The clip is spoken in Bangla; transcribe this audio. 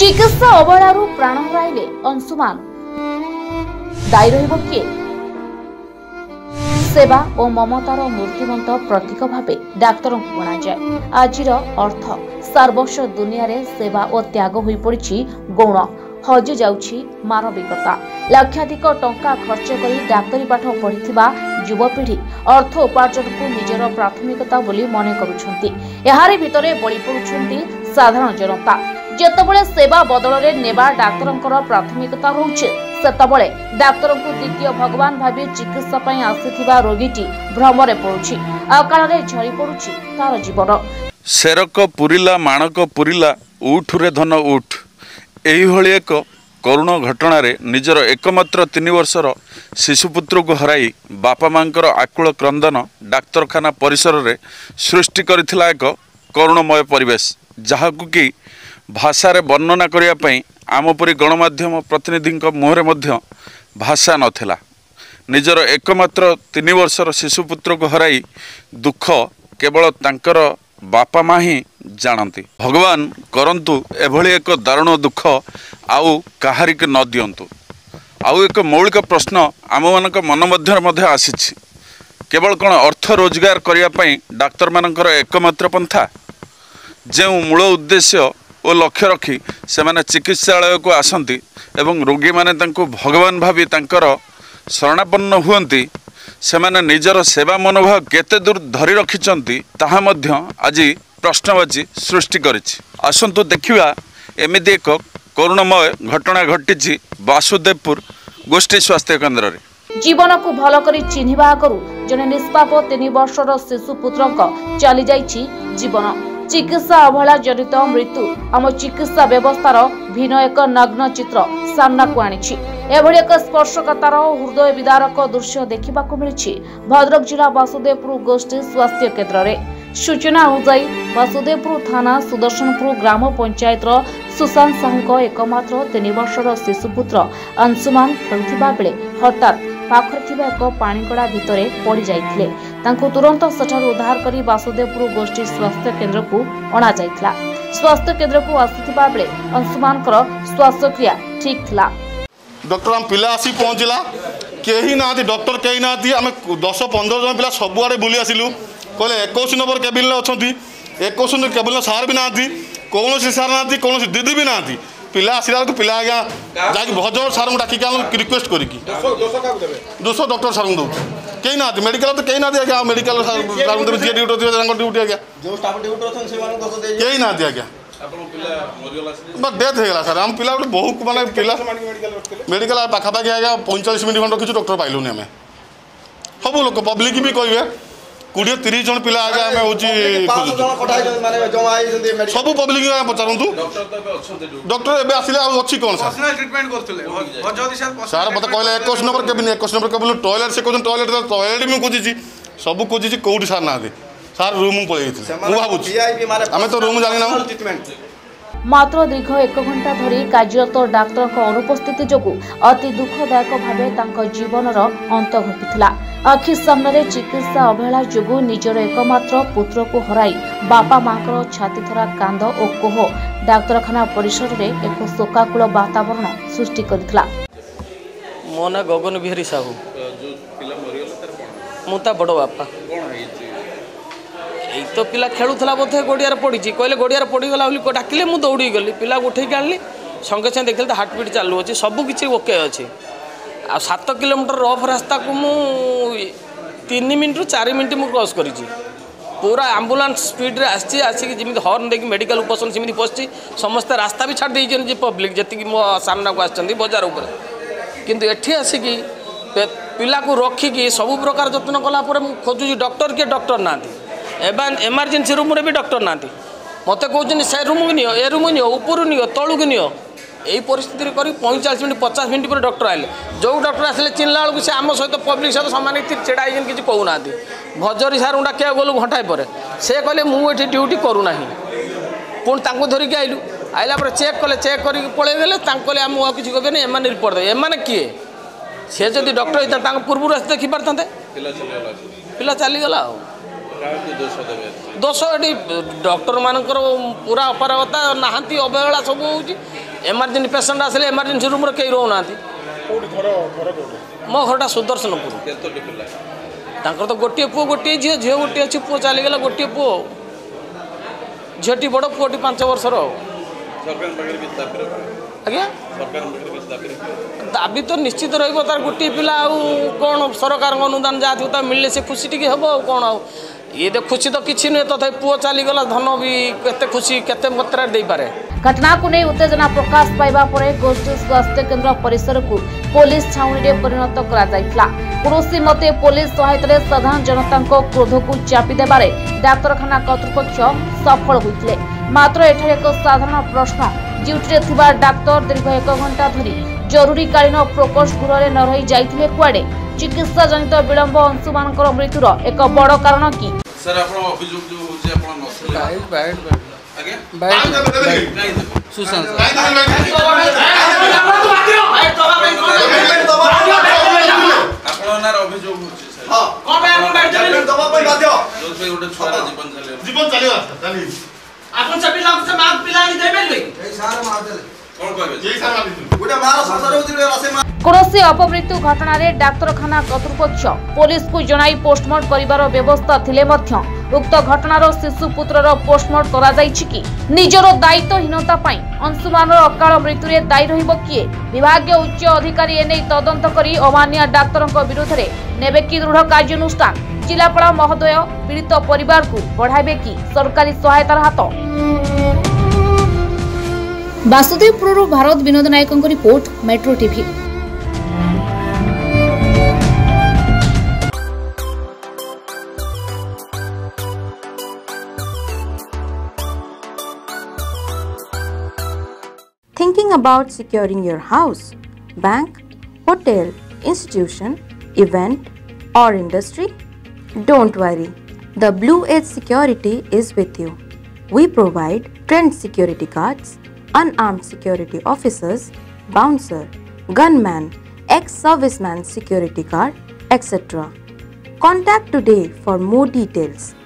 ଚିକିତ୍ସା ଅବହେଳାରୁ ପ୍ରାଣ ହରାଇଲେ ଅଂଶୁମାନ ଦାୟୀ ରହିବ କିଏ ସେବା ଓ ମମତାର ମୂର୍ତ୍ତିମନ୍ତ ପ୍ରତୀକ ଭାବେ ଡାକ୍ତରଙ୍କୁ ଗଣାଯାଏ ଆଜିର ଅର୍ଥ ସର୍ବସ୍ୱ ଦୁନିଆରେ ସେବା ଓ ତ୍ୟାଗ ହୋଇପଡ଼ିଛି ଗୌଣ ହଜି ଯାଉଛି ମାନବିକତା ଲକ୍ଷାଧିକ ଟଙ୍କା ଖର୍ଚ୍ଚ କରି ଡାକ୍ତରୀ ପାଠ ପଢ଼ିଥିବା ଯୁବପିଢ଼ି ଅର୍ଥ ଉପାର୍ଜନକୁ ନିଜର ପ୍ରାଥମିକତା ବୋଲି ମନେ କରୁଛନ୍ତି ଏହାରି ଭିତରେ ବଳି ପଡ଼ୁଛନ୍ତି ସାଧାରଣ ଜନତା ଯେତେବେଳେ ସେବା ବଦଳରେ ନେବା ଡାକ୍ତରଙ୍କର ପ୍ରାଥମିକତା ହେଉଛି ସେତେବେଳେ ଡାକ୍ତରଙ୍କୁ ଦ୍ୱିତୀୟ ଭଗବାନ ଭାବି ଚିକିତ୍ସା ପାଇଁ ଆସିଥିବା ରୋଗୀଟି ଭ୍ରମରେ ପଡୁଛି ଅକାଳରେ ଝରି ପଡୁଛି ତାର ଜୀବନ ସେରକ ପୁରିଲା ମାଣକ ପୁରିଲା ଉଠୁରେ ଧନ ଉଠ ଏହିଭଳି ଏକ କରୁଣ ଘଟଣାରେ ନିଜର ଏକମାତ୍ର ତିନି ବର୍ଷର ଶିଶୁପୁତ୍ରକୁ ହରାଇ ବାପା ମାଙ୍କର ଆକୁଳ କ୍ରନ୍ଦନ ଡାକ୍ତରଖାନା ପରିସରରେ ସୃଷ୍ଟି କରିଥିଲା ଏକ କରୁଣମୟ ପରିବେଶ ଯାହାକୁ କି ଭାଷାରେ ବର୍ଣ୍ଣନା କରିବା ପାଇଁ ଆମ ପରି ଗଣମାଧ୍ୟମ ପ୍ରତିନିଧିଙ୍କ ମୁହଁରେ ମଧ୍ୟ ଭାଷା ନଥିଲା ନିଜର ଏକମାତ୍ର ତିନି ବର୍ଷର ଶିଶୁପୁତ୍ରକୁ ହରାଇ ଦୁଃଖ କେବଳ ତାଙ୍କର ବାପା ମା' ହିଁ ଜାଣନ୍ତି ଭଗବାନ କରନ୍ତୁ ଏଭଳି ଏକ ଦାରୁଣ ଦୁଃଖ ଆଉ କାହାରିକୁ ନ ଦିଅନ୍ତୁ ଆଉ ଏକ ମୌଳିକ ପ୍ରଶ୍ନ ଆମମାନଙ୍କ ମନ ମଧ୍ୟରେ ମଧ୍ୟ ଆସିଛି କେବଳ କ'ଣ ଅର୍ଥ ରୋଜଗାର କରିବା ପାଇଁ ଡାକ୍ତରମାନଙ୍କର ଏକମାତ୍ର ପନ୍ଥା ଯେଉଁ ମୂଳ ଉଦ୍ଦେଶ୍ୟ ଓ ଲକ୍ଷ୍ୟ ରଖି ସେମାନେ ଚିକିତ୍ସାଳୟକୁ ଆସନ୍ତି ଏବଂ ରୋଗୀମାନେ ତାଙ୍କୁ ଭଗବାନ ଭାବି ତାଙ୍କର ଶରଣାପନ୍ନ ହୁଅନ୍ତି ସେମାନେ ନିଜର ସେବା ମନୋଭାବ କେତେ ଦୂର ଧରି ରଖିଛନ୍ତି ତାହା ମଧ୍ୟ ଆଜି ପ୍ରଶ୍ନବାଚୀ ସୃଷ୍ଟି କରିଛି ଆସନ୍ତୁ ଦେଖିବା ଏମିତି ଏକ କରୁଣମୟ ଘଟଣା ଘଟିଛି ବାସୁଦେବପୁର ଗୋଷ୍ଠୀ ସ୍ୱାସ୍ଥ୍ୟ କେନ୍ଦ୍ରରେ ଜୀବନକୁ ଭଲ କରି ଚିହ୍ନିବା ଆଗରୁ ଜଣେ ନିଷ୍ପାପ ତିନି ବର୍ଷର ଶିଶୁ ପୁତ୍ରଙ୍କ ଚାଲିଯାଇଛି ଜୀବନ চিকিৎসা অবহেলা জনিত মৃত্যু আম চিকিৎসা ব্যবস্থার ভিন্ন এক নগ্ন চিত্র সামনাକୁ ଆଣିଛି ଏଭଳି ଏକ ସ୍ପର୍ଶକତାର ହୃଦୟ ବିଦାରକ ଦୃଶ୍ୟ ଦେଖିବାକୁ ମିଳିଛି ଭଦ୍ରକ ଜିଲ୍ଲା ବାସୁଦେବପୁର ଗୋଷ୍ଠୀ ସ୍ୱାସ୍ଥ୍ୟ କେନ୍ଦ୍ରରେ ସୂଚନା ଅନୁଯାୟୀ ବାସୁଦେବପୁର ଥାନା ସୁଦର୍ଶନପୁର ଗ୍ରାମ ପଞ୍ଚାୟତର ସୁଶାନ୍ତ ସାହୁଙ୍କ ଏକମାତ୍ର ତିନି ବର୍ଷର ଶିଶୁପୁତ୍ର ଅଂଶୁମାନ ରହିଥିବା ବେଳେ ହଠାତ୍ ପାଖରେ ଥିବା ଏକ ପାଣିକଡ଼ା ଭିତରେ ପଡ଼ିଯାଇଥିଲେ ତାଙ୍କୁ ତୁରନ୍ତ ସେଠାରୁ ଉଦ୍ଧାର କରି ବାସୁଦେବପୁର ଗୋଷ୍ଠୀ ସ୍ୱାସ୍ଥ୍ୟ କେନ୍ଦ୍ରକୁ ଅଣାଯାଇଥିଲା ସ୍ୱାସ୍ଥ୍ୟ କେନ୍ଦ୍ରକୁ ଆସିଥିବା ବେଳେ ଅଂଶୁମାନଙ୍କର ଶ୍ୱାସକ୍ରିୟା ଠିକ୍ ଥିଲା ଡକ୍ଟର ଆମ ପିଲା ଆସି ପହଞ୍ଚିଲା କେହି ନାହାନ୍ତି ଡକ୍ଟର କେହି ନାହାନ୍ତି ଆମେ ଦଶ ପନ୍ଦର ଜଣ ପିଲା ସବୁଆଡ଼େ ବୁଲି ଆସିଲୁ କହିଲେ ଏକୋଇଶ ନମ୍ବର କେବିନ୍ରେ ଅଛନ୍ତି ଏକୋଇଶ ନମ୍ବର କେବିନ୍ର ସାର୍ ବି ନାହାନ୍ତି କୌଣସି ସାର୍ ନାହାନ୍ତି କୌଣସି ଦିଦି ବି ନାହାନ୍ତି ପିଲା ଆସିଲା ବେଳକୁ ପିଲା ଆଜ୍ଞା ଯାଇକି ଭଜନ ସାର୍ଙ୍କୁ ଡାକିକି ଆମେ ରିକ୍ୱେଷ୍ଟ କରିକି ଦୋଷ ଡକ୍ଟର ସାର୍ଙ୍କୁ ଦେଉଛୁ কেই না মেডিকাল তো কেই না দিয়া গিয়া মেডিকাল রাউন্ডে যে ডিউটি অছে তাঙ্ক ডিউটি আজ্ঞা যে স্টাফ ডিউটি অছেন সেমান দোষ দেই কেই না দিয়া গিয়া বা ডেথ হয়েগলা স্যার আম পিলা গোটে বহু মানে পিলা মেডিকাল পাখাপাখি আজ্ঞা পঁয়তাল্লিশ মিনিট খন্ড কিছু ডক্টর পাইলুনি আমি সবু লোক পব্লিক বি কইবে কোড়িয়ে তিরিশ জন পিলা আগে আমি হচ্ছে সবু পব্লিক পচারন্তু ডক্টর এবে আসলে আর অছি স্যার মতো কহিলে একুশ নম্বর কেবিন একুশ নম্বর কেবিন টয়লেট সে কোথাও টয়লেট টয়লেট মু খুঁজিছি সবু খুঁজিছি কোটি স্যার না স্যার রুম পলাই গেছিল ভাবুছি আমি তো রুম জানি না মাত্র দীর্ঘ এক ঘণ্টা ধরে কার্যরত ডাক্তর অনুপস্থিতি যোগুঁ অতি দুঃখদায়ক ভাবে তাঁর জীবনর অন্ত ঘটিଥିଲା ଆଖି ସାମ୍ନାରେ ଚିକିତ୍ସା ଅବହେଳା ଯୋଗୁଁ ନିଜର ଏକମାତ୍ର ପୁତ୍ରକୁ ହରାଇ ବାପା ମାଙ୍କର ଛାତିଥରା କାନ୍ଦ ଓ କୋହ ଡାକ୍ତରଖାନା ପରିସରରେ ଏକ ଶୋକାକୁଳ ବାତାବରଣ ସୃଷ୍ଟି କରିଥିଲା ମୋ ନାଁ ଗଗନ ବିହାରୀ ସାହୁ ମୁଁ ତା ବଡ଼ ବାପା ଏଇ ତ ପିଲା ଖେଳୁଥିଲା ବୋଧେ ଗଡ଼ିଆରେ ପଡ଼ିଛି କହିଲେ ଗଡ଼ିଆରେ ପଡ଼ିଗଲା ବୋଲି ଡାକିଲେ ମୁଁ ଦୌଡ଼ିକି ଗଲି ପିଲା ଉଠେଇକି ଆଣିଲି ସଙ୍ଗେ ସଙ୍ଗେ ଦେଖିଲି ତ ହାର୍ଟବିଟ୍ ଚାଲୁଅଛି ସବୁ କିଛି ଓକେ ଅଛି ଆଉ ସାତ କିଲୋମିଟର ରଫ୍ ରାସ୍ତାକୁ ମୁଁ ତିନି ମିନିଟ୍ରୁ ଚାରି ମିନିଟ୍ ମୁଁ କ୍ରସ୍ କରିଛି ପୁରା ଆମ୍ବୁଲାନ୍ସ ସ୍ପିଡ଼ରେ ଆସିଛି ଆସିକି ଯେମିତି ହର୍ନ ଦେଇକି ମେଡ଼ିକାଲ ଉପସ୍ଥାନ ସେମିତି ପଶିଛି ସମସ୍ତେ ରାସ୍ତା ବି ଛାଡ଼ି ଦେଇଛନ୍ତି ପବ୍ଲିକ୍ ଯେତିକି ମୋ ସାମ୍ନାକୁ ଆସିଛନ୍ତି ବଜାର ଉପରେ କିନ୍ତୁ ଏଠି ଆସିକି ପିଲାକୁ ରଖିକି ସବୁ ପ୍ରକାର ଯତ୍ନ କଲା ପରେ ମୁଁ ଖୋଜୁଛି ଡକ୍ଟର କିଏ ଡକ୍ଟର ନାହାନ୍ତି ଏବେ ଏମର୍ଜେନ୍ସି ରୁମ୍ରେ ବି ଡକ୍ଟର ନାହାନ୍ତି ମୋତେ କହୁଛନ୍ତି ସେ ରୁମ୍କୁ ନିଅ ଏ ରୁମ୍କୁ ନିଅ ଉପରୁ ନିଅ ତଳକୁ ନିଅ এই পরিস্থিতির করি পঁয়চাশ মিনিট পচাশ মিনিট পরে ডক্টর আসলে যে ডক্টর আসলে চিনলা বেড়ে সে আমার সহ পব্লিক সহ সমানে ছেড়া হয়েছেন কিছু না ভজরি সারু ডাকিয়া গলু ঘটাই পরে সে কে মু এটি ডিউটি করু না পুঁ তা ধরিকি আইলু আইলা পরে চেক কলে চেক করি পলাই গেলে তাহলে আমি আর কিছু করবে না এমানে রিপোর্ট দেবে এমানে কি সে যদি ডক্টর হইতা তা পূর্বর আসতে দেখিপারে পিলা চালিগলা দোষ এটি ডক্টর মানকর পুরা অপারগতা নাহান্তি অবহেলা সব হচ্ছে ଏମର୍ଜେନ୍ସି ପେସେଣ୍ଟ ଆସିଲେ ଏମର୍ଜେନ୍ସି ରୁମ୍ରେ କେହି ରହୁନାହାନ୍ତି ମୋ ଘରଟା ସୁଦର୍ଶନପୁର ତାଙ୍କର ତ ଗୋଟିଏ ପୁଅ ଗୋଟିଏ ଝିଅ ଝିଅ ଗୋଟିଏ ଅଛି ପୁଅ ଚାଲିଗଲା ଗୋଟିଏ ପୁଅ ଝିଅଟି ବଡ଼ ପୁଅଟି ପାଞ୍ଚ ବର୍ଷର ଆଉ ଆଜ୍ଞା ଦାବି ତ ନିଶ୍ଚିତ ରହିବ ତାର ଗୋଟିଏ ପିଲା ଆଉ କ'ଣ ସରକାରଙ୍କ ଅନୁଦାନ ଯାହା ଥିବ ତା ମିଳିଲେ ସେ ଖୁସି ଟିକେ ହେବ ଆଉ କ'ଣ ଆଉ ଇଏ ତ ଖୁସି ତ କିଛି ନୁହେଁ ତଥାପି ପୁଅ ଚାଲିଗଲା ଧନ ବି କେତେ ଖୁସି କେତେ ମାତ୍ରାରେ ଦେଇପାରେ ଘଟଣାକୁ ନେଇ ଉତ୍ତେଜନା ପ୍ରକାଶ ପାଇବା ପରେ ଗୋଷ୍ଠୀ ସ୍ୱାସ୍ଥ୍ୟକେନ୍ଦ୍ର ପରିସରକୁ ପୋଲିସ ଛାଉଣିରେ ପରିଣତ କରାଯାଇଥିଲା କୌଣସି ମତେ ପୋଲିସ ସହାୟତାରେ ସାଧାରଣ ଜନତାଙ୍କ କ୍ରୋଧକୁ ଚାପି ଦେବାରେ ଡାକ୍ତରଖାନା କର୍ତ୍ତୃପକ୍ଷ ସଫଳ ହୋଇଥିଲେ ମାତ୍ର ଏଠାରେ ଏକ ସାଧାରଣ ପ୍ରଶ୍ନ ଡ୍ୟୁଟିରେ ଥିବା ଡାକ୍ତର ଦୀର୍ଘ ଏକ ଘଣ୍ଟା ଧରି ଜରୁରୀକାଳୀନ ପ୍ରକୋଷ୍ଠ ଗୃହରେ ନ ରହି ଯାଇଥିଲେ କୁଆଡ଼େ ଚିକିତ୍ସା ଜନିତ ବିଳମ୍ବ ଅଂଶୁମାନଙ୍କର ମୃତ୍ୟୁର ଏକ ବଡ଼ କାରଣ କି ସାର୍ ଆପଣ ଅଭିଯୋଗ ଯେଉଁ ହେଉଛି ଆପଣ ନଥିଲେ সুশান্ত আপনার অভিযোগ হচ্ছে জীবন চালিয়ে ଆପଣ ପିଲାଙ୍କୁ ମା ପିଲା ଆଣି ଦେଇପାରିବେ କୌଣସି ଅପମୃତ୍ୟୁ ଘଟଣାରେ ଡାକ୍ତରଖାନା କର୍ତ୍ତୃପକ୍ଷ ପୋଲିସକୁ ଜଣାଇ ପୋଷ୍ଟମର୍ଟ କରିବାର ବ୍ୟବସ୍ଥା ଥିଲେ ମଧ୍ୟ উক্ত ঘটনার শিশু পুত্রর পোস্টমর্ট করাযাইছে কি নিজের দায়িত্বহীনতা পাই অংশুমানর অকাল মৃত্যুরে দায়ী রহব কি বিভাগীয় উচ্চ অধিকারী এনে তদন্ত করে অমানিয়া ডাক্তার বিধে নেবে কি দৃঢ় কার্যানুষ্ঠান জেলাপাড়া মহোদয় পীড়িত পরিবার বড়াইবে কি সরকারি সহায়তার হাত Basudebpur Bharat Binod নায়কঙ্ report metro TV Thinking about securing your house, bank, hotel, institution, event, or industry? Don't worry, the Blue Edge Security is with you. We provide trend security guards, unarmed security officers, bouncer, gunman, ex-serviceman security guard, etc. Contact today for more details.